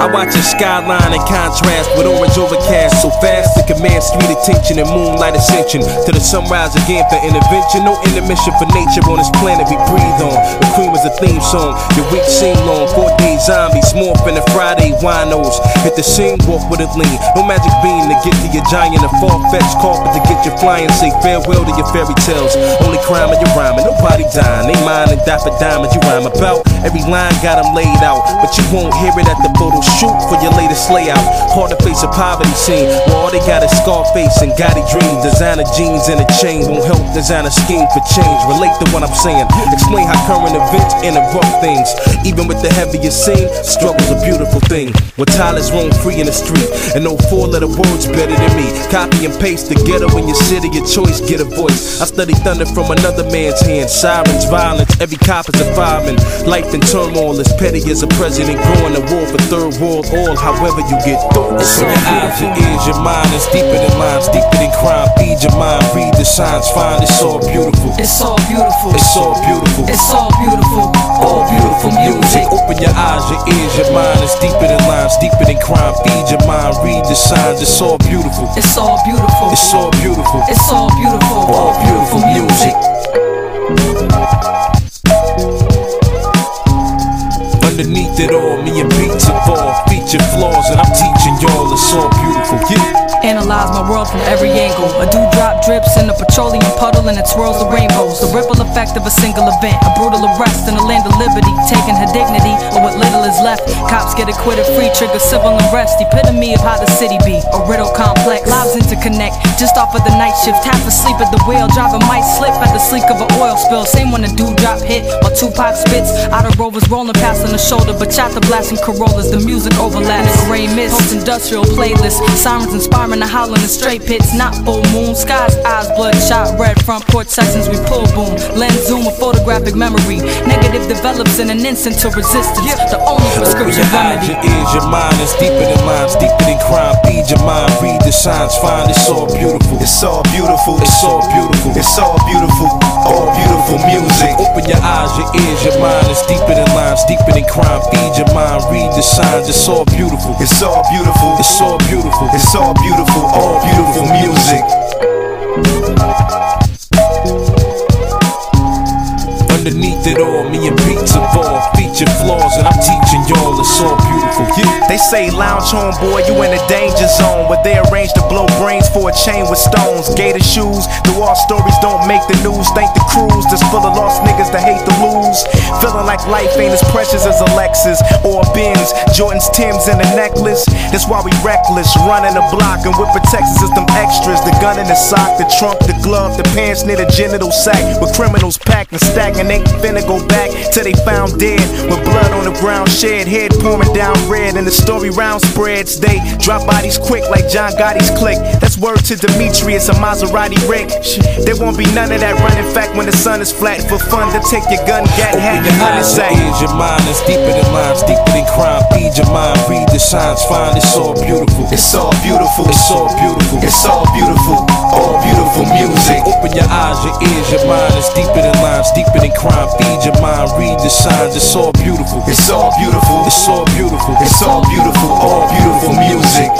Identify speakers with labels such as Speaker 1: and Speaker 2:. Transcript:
Speaker 1: I watch a skyline in contrast with orange overcast so fast it commands street attention and moonlight ascension to the sunrise again for intervention. No intermission for nature on this planet we breathe on. The cream is a theme song. Your week seem long. Four days zombies morphing the Friday winos. Hit the scene, walk with a lean. No magic bean to get to your giant. A far fetched carpet to get you flying. Say farewell to your fairy tales. Only crime in your rhyming. Nobody dying. They mind and die for diamonds you rhyme about. Every line got them laid out. But you won't hear it at the photo shoot for your latest layout. Hard to face a poverty scene where all they got is Scarface and Gotti dreams. Designer jeans and a chain won't help design a scheme for change. Relate to what I'm saying. Explain how current events interrupt things. Even with the heaviest scene, struggle's a beautiful thing. Where Tyler's roam free in the street. And no four letter words better than me. Copy and paste together in your city, your choice, get a voice. I study thunder from another man's hand. Sirens, violence, every cop is a fireman. Life in turmoil, as petty as a president growing a war for third world all. However, you get through. It's your eyes, your ears, your mind is deeper than minds, deeper than crime. Signs, find it's all beautiful.
Speaker 2: It's all beautiful.
Speaker 1: It's all beautiful.
Speaker 2: It's all beautiful.
Speaker 1: All beautiful music. Open your eyes, your ears, your mind is deeper than lines, deeper than crime. Feed your mind, read the signs. It's all beautiful.
Speaker 2: It's all beautiful.
Speaker 1: It's all beautiful.
Speaker 2: It's all beautiful.
Speaker 1: All beautiful music. Underneath it all, me and beats evolve. Feature flaws, and I'm teaching y'all it's all beautiful. Yeah.
Speaker 2: Analyze my world from every angle. A dewdrop drips in a petroleum puddle and it swirls the rainbows. The ripple effect of a single event. A brutal arrest in the land of liberty. Taking her dignity or what little is left. Cops get acquitted free, trigger civil unrest. Epitome of how the city be. A riddle complex. Lives interconnect. Just off of the night shift. Half asleep at the wheel. Driver might slip at the sleek of an oil spill. Same when a dewdrop hit or Tupac spits. Out of rovers rolling past on the shoulder. But shot the blasting Corollas. The music overlaps. Gray mist. Post industrial playlist. Sirens inspiring the howling in the straight pits. Not full moon. Skies, eyes, bloodshot red. Front porch sections we pull boom. Lens zoom a photographic memory. Negative develops in an instant to resistance. The only prescription
Speaker 1: your eyes,
Speaker 2: remedy.
Speaker 1: your ears, your mind is deeper than mine, deeper than crime. Feed your mind, read the signs, find it's all beautiful.
Speaker 3: It's all beautiful.
Speaker 1: It's all beautiful.
Speaker 3: It's all beautiful. All beautiful music.
Speaker 1: Open your eyes, your ears, your mind is deeper than lines, deeper than crime. Feed your mind, read the signs, it's all beautiful.
Speaker 3: It's all beautiful.
Speaker 1: It's all beautiful.
Speaker 3: It's all beautiful. All beautiful music.
Speaker 1: Underneath it all, me and beats evolve. Feature flaws, and I'm teaching y'all it's all beautiful. Yeah.
Speaker 3: They say lounge home boy, you in a danger zone where they arrange to blow brains for a chain with stones. Gator shoes, the war stories don't make the news. Thank the crews that's full of lost niggas that hate to lose. Feeling like life ain't as precious as a Lexus or a Benz. Jordan's Tim's and a necklace. That's why we reckless, running the block and with protections is them extras. The gun in the sock, the trunk, the glove, the pants near the genital sack. With criminals packed and stacked and ain't finna go back till they found dead. With blood on the ground shed, head pouring down red, and the story round spreads. They drop bodies quick like John Gotti's click. That's word to Demetrius, a Maserati Rick. Shh, There won't be none of that running fact when the sun is flat. For fun to take your gun, gat, hat,
Speaker 1: Open
Speaker 3: and
Speaker 1: your
Speaker 3: honey
Speaker 1: eyes, your ears, your mind is deeper than lines, deeper than crime. Feed your mind, read the signs, find it's all beautiful.
Speaker 3: It's all beautiful.
Speaker 1: It's all beautiful.
Speaker 3: It's all beautiful. All beautiful music.
Speaker 1: Open your eyes, your ears, your mind is deeper than lines, deeper than crime. Feed your mind, read the signs, it's all beautiful.
Speaker 3: It's all beautiful.
Speaker 1: It's all beautiful.
Speaker 3: It's all beautiful. All beautiful music.